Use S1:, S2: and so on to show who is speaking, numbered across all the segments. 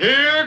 S1: Here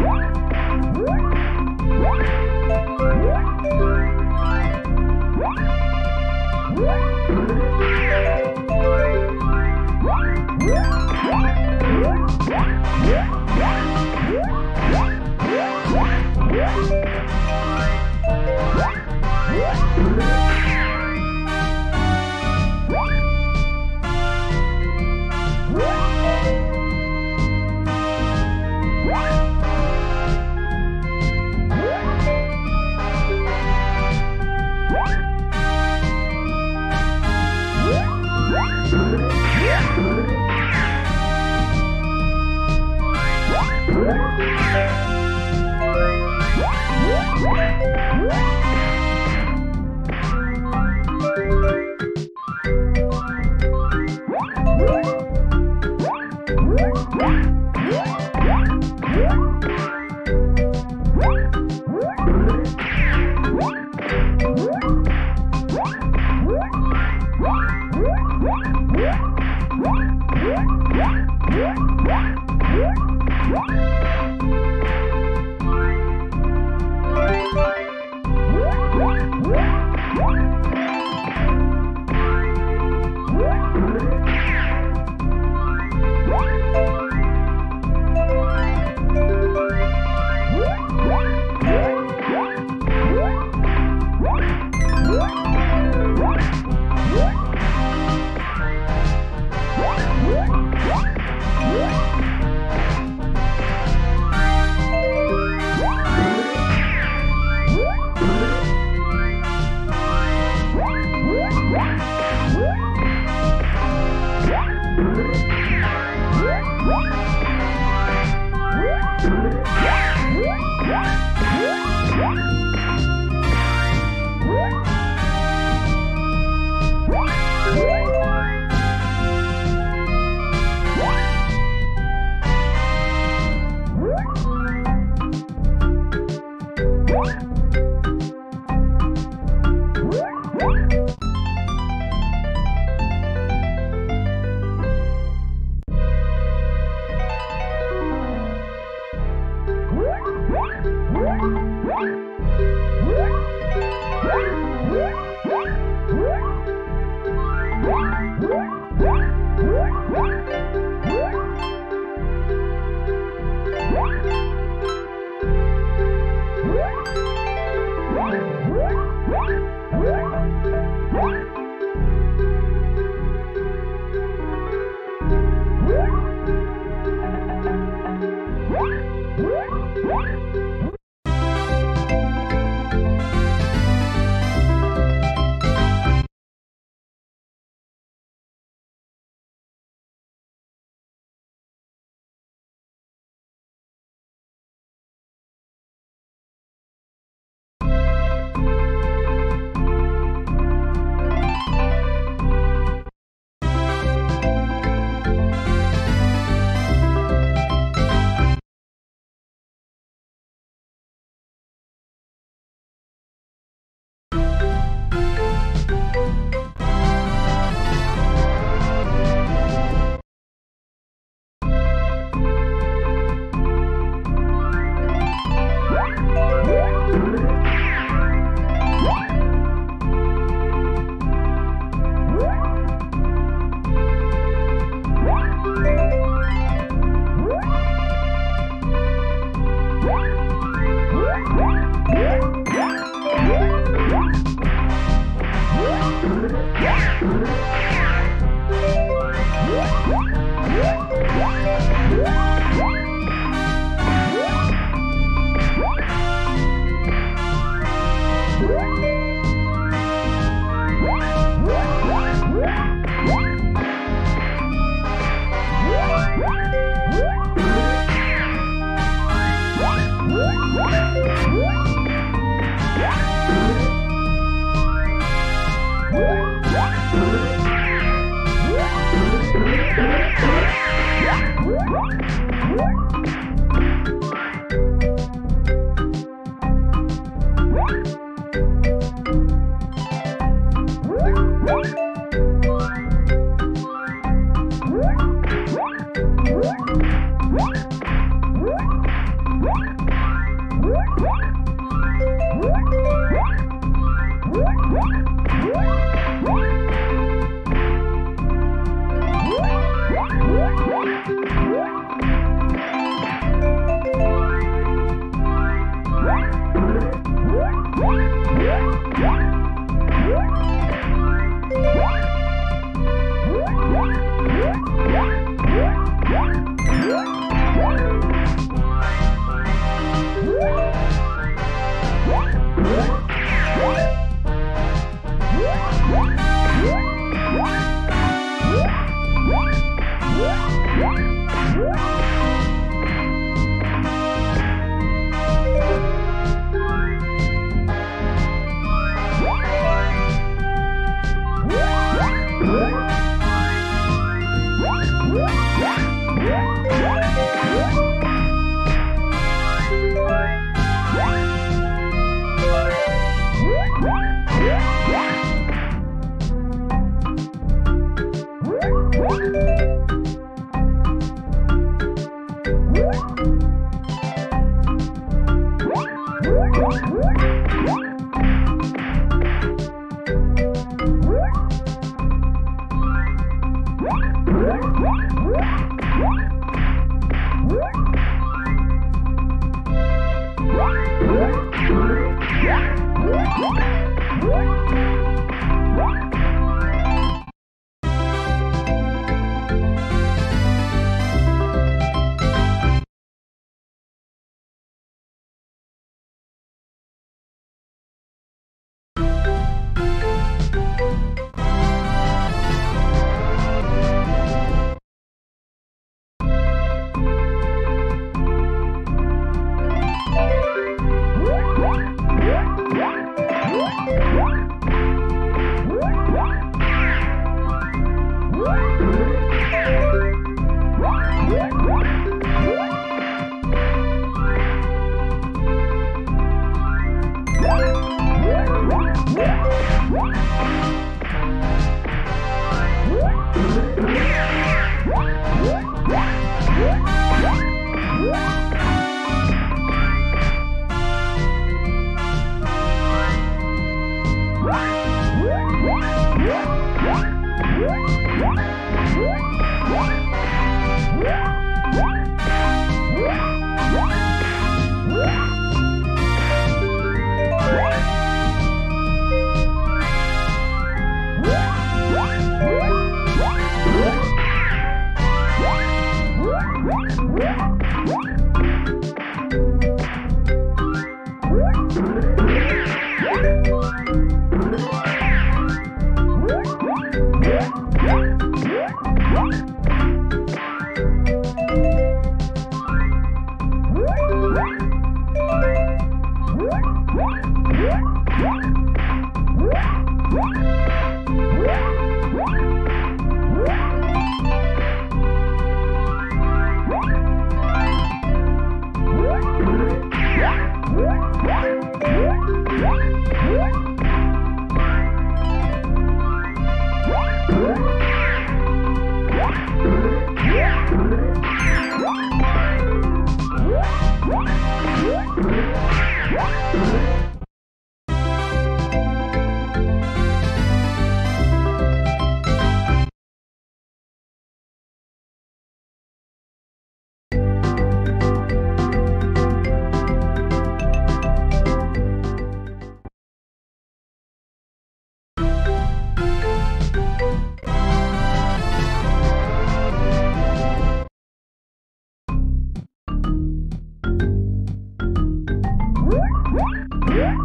S1: What?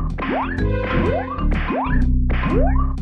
S1: What? What? What?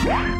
S1: Yeah!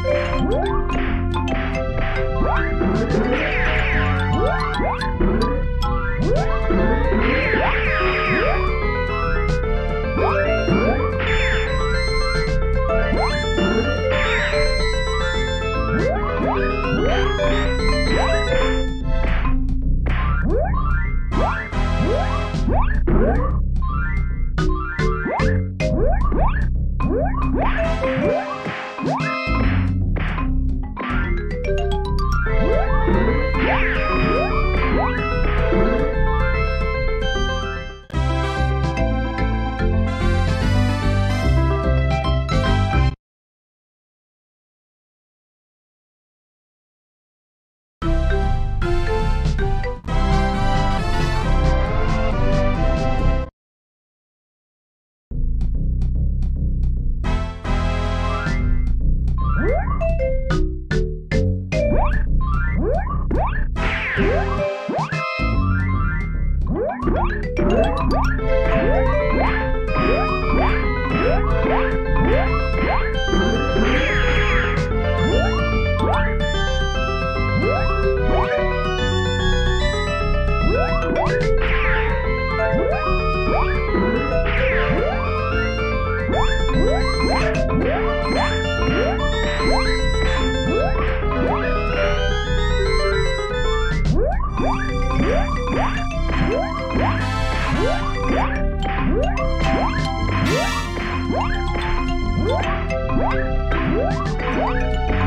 S1: Música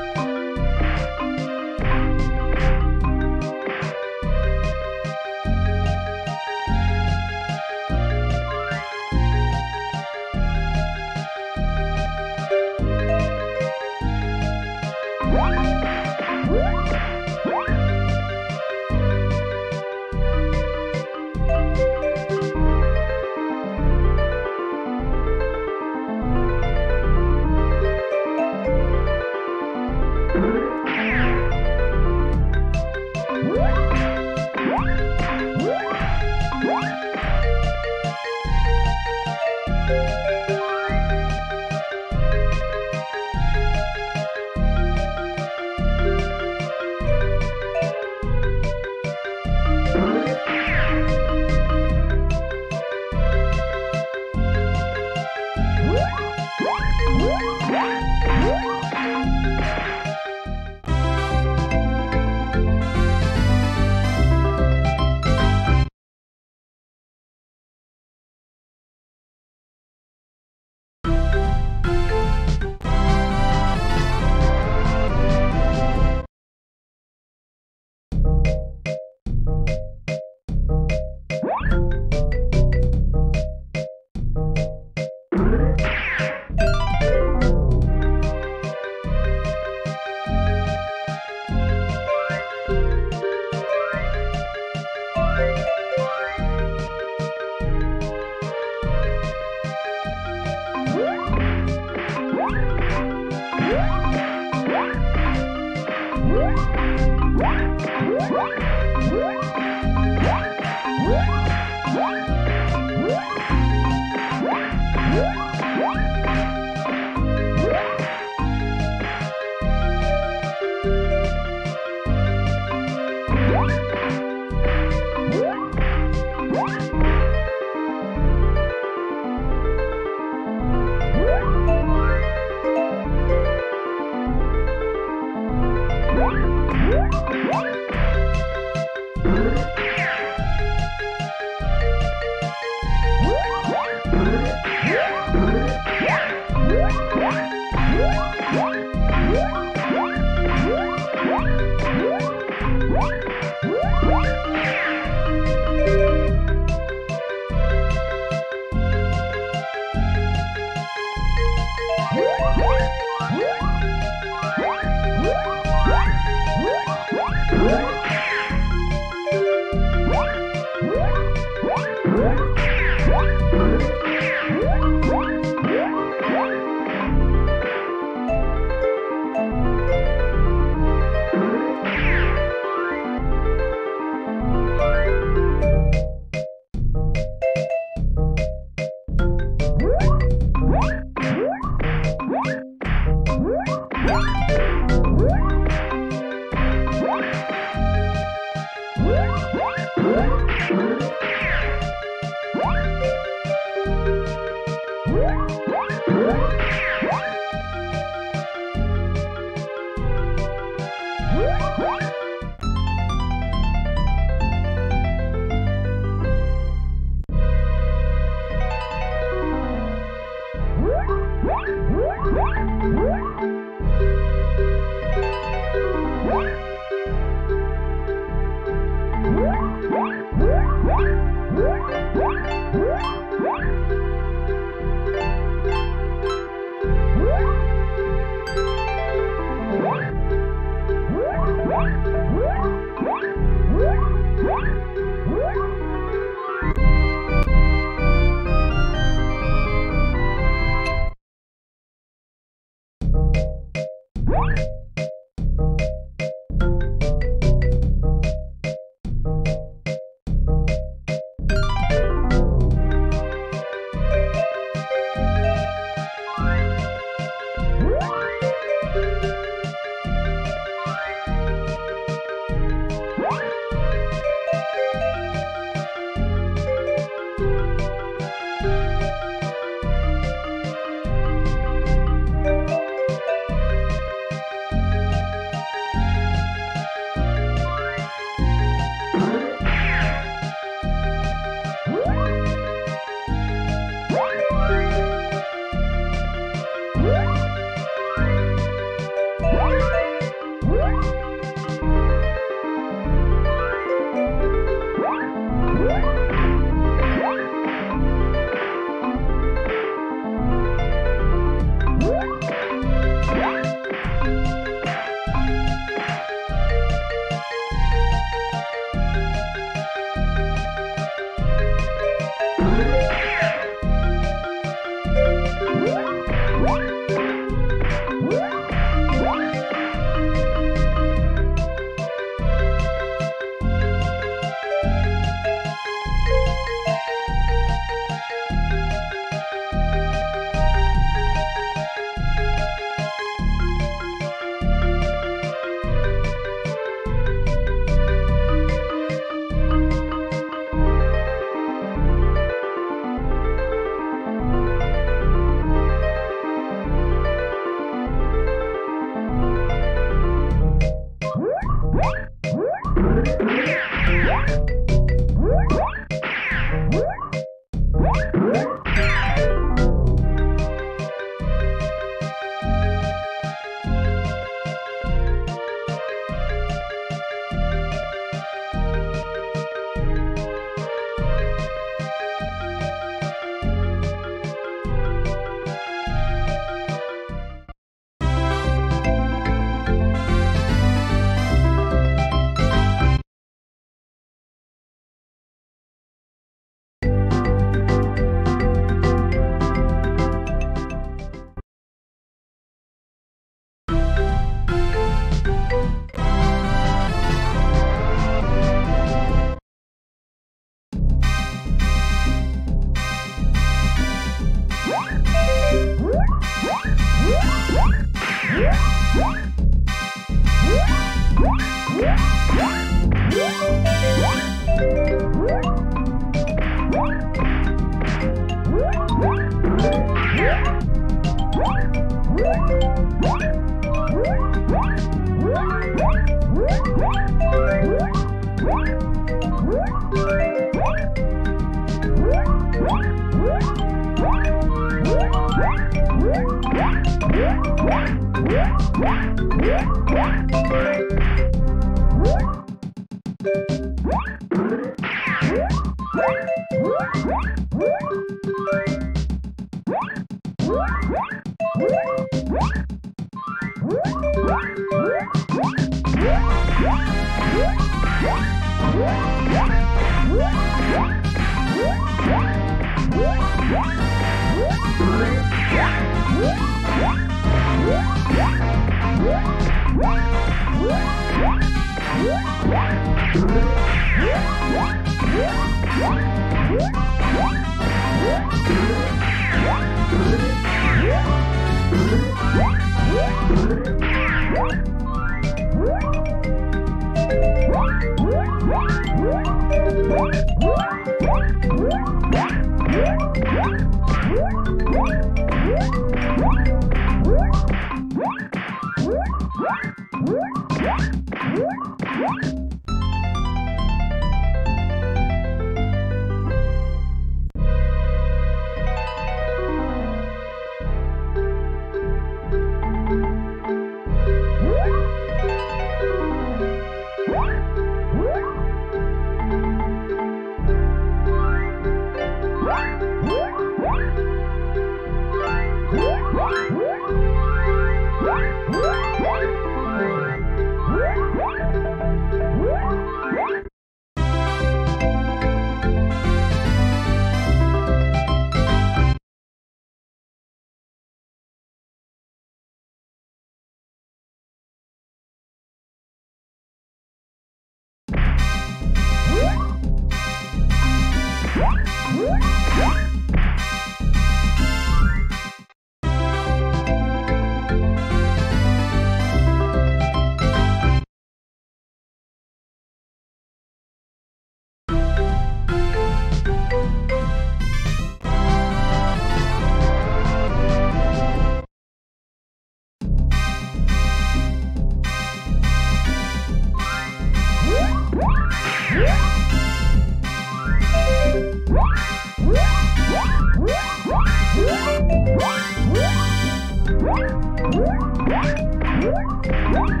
S1: Woo!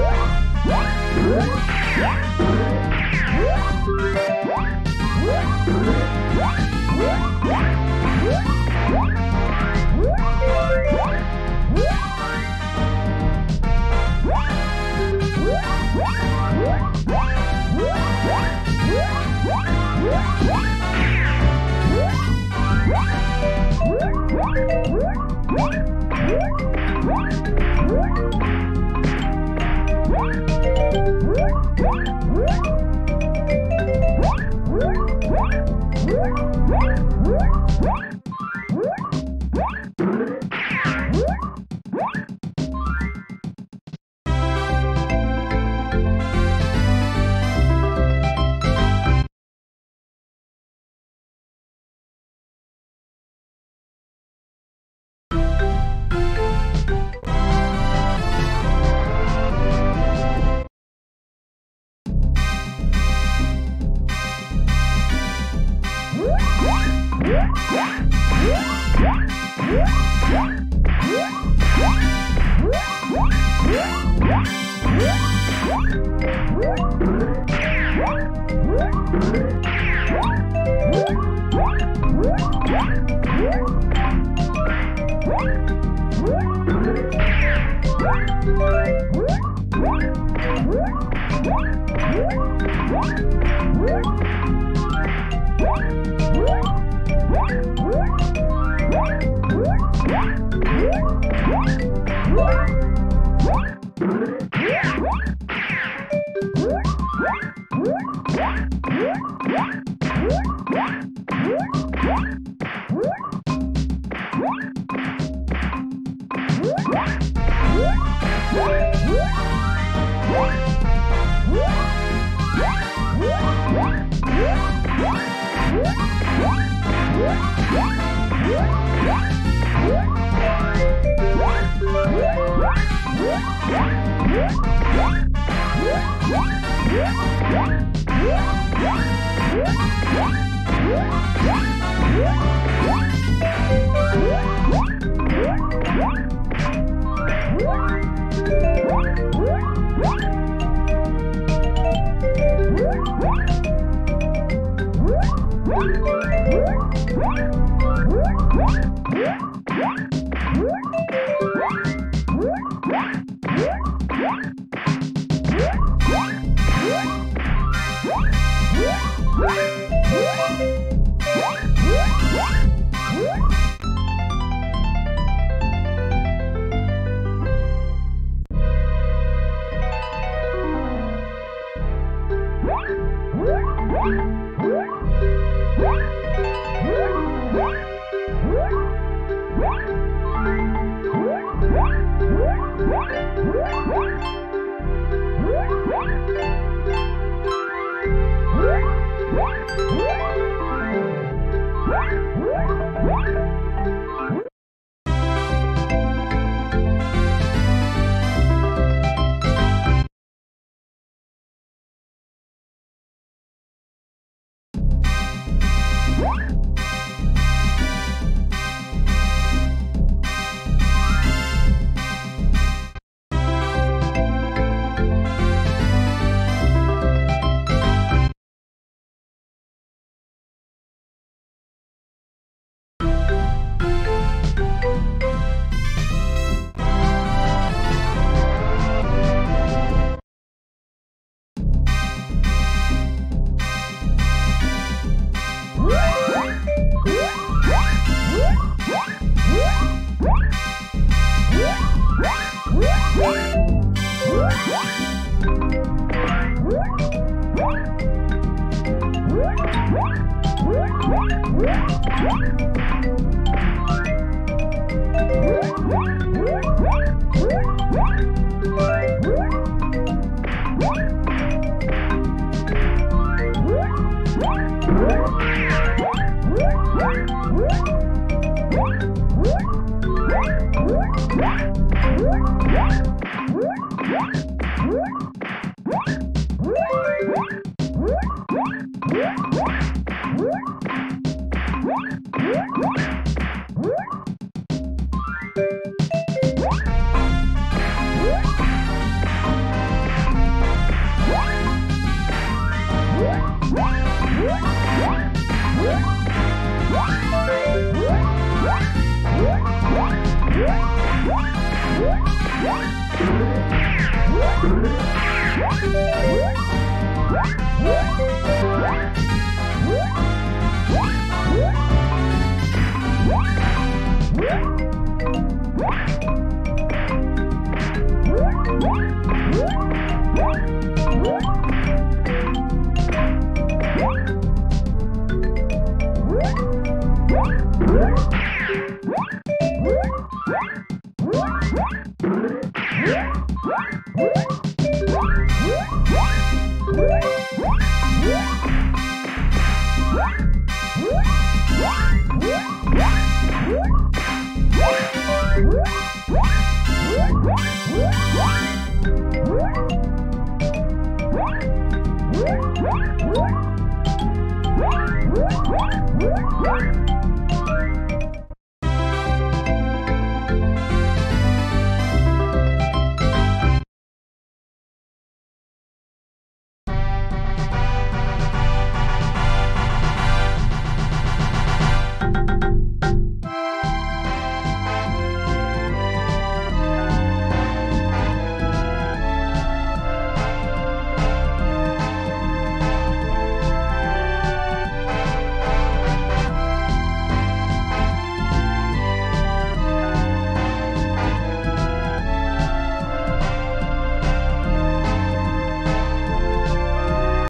S1: Yeah. you What?